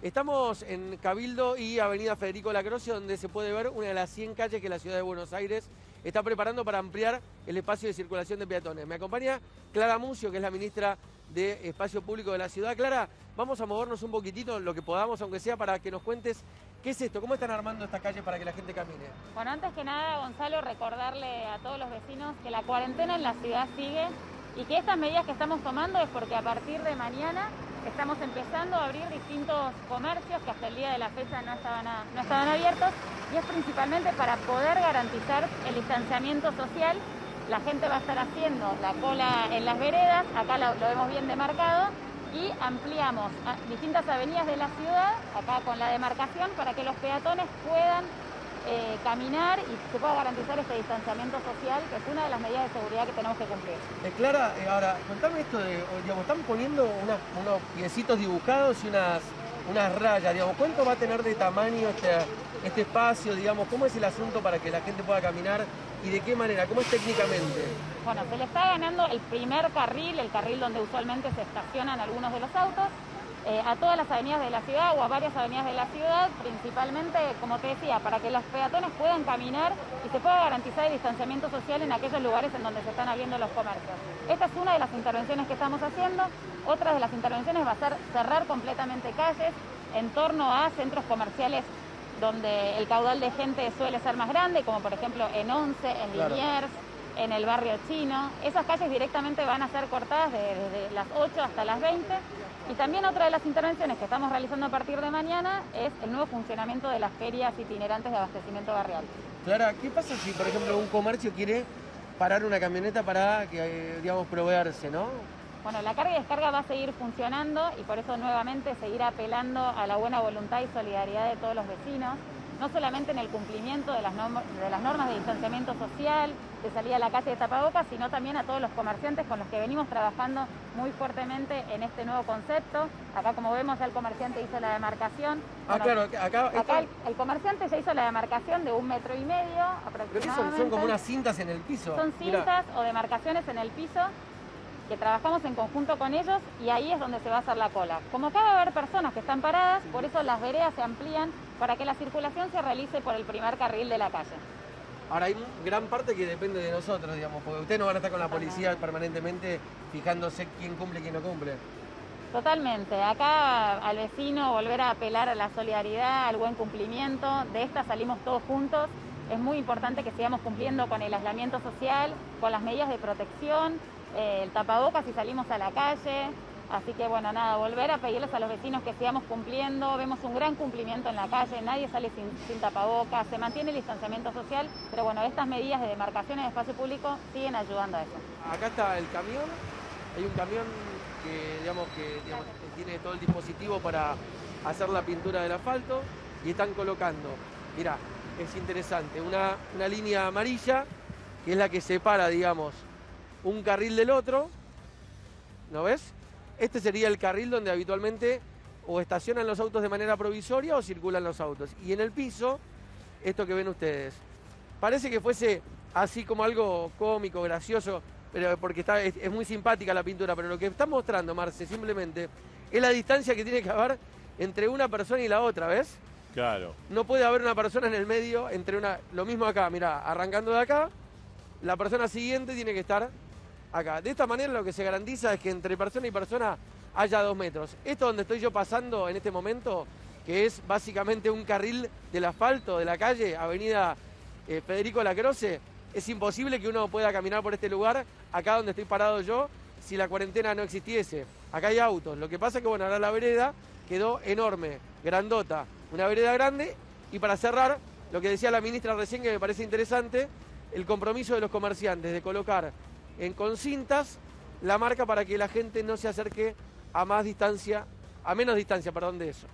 Estamos en Cabildo y Avenida Federico Lacroce, donde se puede ver una de las 100 calles que la ciudad de Buenos Aires está preparando para ampliar el espacio de circulación de peatones. Me acompaña Clara Mucio, que es la ministra de Espacio Público de la ciudad. Clara, vamos a movernos un poquitito, lo que podamos, aunque sea, para que nos cuentes qué es esto, cómo están armando esta calle para que la gente camine. Bueno, antes que nada, Gonzalo, recordarle a todos los vecinos que la cuarentena en la ciudad sigue y que estas medidas que estamos tomando es porque a partir de mañana estamos empezando a abrir distintos comercios que hasta el día de la fecha no estaban, abiertos y es principalmente para poder garantizar el distanciamiento social. La gente va a estar haciendo la cola en las veredas, acá lo, vemos bien demarcado, y ampliamos distintas avenidas de la ciudad, acá con la demarcación, para que los peatones puedan eh, caminar y se pueda garantizar este distanciamiento social, que es una de las medidas de seguridad que tenemos que cumplir. Eh, Clara, eh, ahora, contame esto de, digamos, están poniendo unos piecitos dibujados y unas, unas rayas, digamos, ¿cuánto va a tener de tamaño este, este espacio, digamos, cómo es el asunto para que la gente pueda caminar y de qué manera, cómo es técnicamente? Bueno, se le está ganando el primer carril, el carril donde usualmente se estacionan algunos de los autos, eh, a todas las avenidas de la ciudad o a varias avenidas de la ciudad, principalmente, como te decía, para que los peatones puedan caminar y se pueda garantizar el distanciamiento social en aquellos lugares en donde se están abriendo los comercios. Esta es una de las intervenciones que estamos haciendo. Otra de las intervenciones va a ser cerrar completamente calles en torno a centros comerciales donde el caudal de gente suele ser más grande, como por ejemplo en Once, en Liniers, en el barrio chino. Esas calles directamente van a ser cortadas desde las 8 hasta las 20 y también otra de las intervenciones que estamos realizando a partir de mañana es el nuevo funcionamiento de las ferias itinerantes de abastecimiento barrial. Clara, ¿qué pasa si, por ejemplo, un comercio quiere parar una camioneta para, que, eh, digamos, proveerse, no? Bueno, la carga y descarga va a seguir funcionando y por eso nuevamente seguir apelando a la buena voluntad y solidaridad de todos los vecinos no solamente en el cumplimiento de las, de las normas de distanciamiento social, de salida a la calle de tapabocas, sino también a todos los comerciantes con los que venimos trabajando muy fuertemente en este nuevo concepto. Acá, como vemos, ya el comerciante hizo la demarcación. Ah, claro, acá, acá el, comerciante ya hizo la demarcación de un metro y medio aproximadamente. Son, son, como unas cintas en el piso. Son cintas o demarcaciones en el piso que trabajamos en conjunto con ellos y ahí es donde se va a hacer la cola. Como acá va a haber personas que están paradas, por eso las veredas se amplían para que la circulación se realice por el primer carril de la calle. Ahora hay gran parte que depende de nosotros, digamos, porque ustedes no van a estar con la policía permanentemente fijándose quién cumple y quién no cumple. Totalmente. Acá al vecino volver a apelar a la solidaridad, al buen cumplimiento. De esta salimos todos juntos. Es muy importante que sigamos cumpliendo con el aislamiento social, con las medidas de protección eh, el tapabocas si salimos a la calle. Así que bueno, nada, volver a pedirles a los vecinos que sigamos cumpliendo. Vemos un gran cumplimiento en la calle, nadie sale sin, tapabocas, se mantiene el distanciamiento social, pero bueno, estas medidas de demarcación en espacio público siguen ayudando a eso. Acá está el camión, hay un camión que, digamos, que tiene todo el dispositivo para hacer la pintura del asfalto y están colocando, mira, es interesante, una, una línea amarilla que es la que separa, digamos, un carril del otro, ¿no ves? Este sería el carril donde habitualmente o estacionan los autos de manera provisoria o circulan los autos. Y en el piso, esto que ven ustedes. Parece que fuese así como algo cómico, gracioso, pero porque está, es, muy simpática la pintura, pero lo que está mostrando, Marce, simplemente es la distancia que tiene que haber entre una persona y la otra, ¿ves? Claro. No puede haber una persona en el medio entre una. Lo mismo acá, mira, arrancando de acá, la persona siguiente tiene que estar acá. De esta manera lo que se garantiza es que entre persona y persona haya dos metros. Esto donde estoy yo pasando en este momento, que es básicamente un carril del asfalto de la calle, avenida eh, Federico Lacroce, es imposible que uno pueda caminar por este lugar, acá donde estoy parado yo, si la cuarentena no existiese. Acá hay autos. Lo que pasa es que, bueno, ahora la vereda quedó enorme, grandota, una vereda grande. Y para cerrar, lo que decía la ministra recién, que me parece interesante, el compromiso de los comerciantes de colocar en con cintas la marca para que la gente no se acerque a más distancia, a menos distancia, perdón, de eso.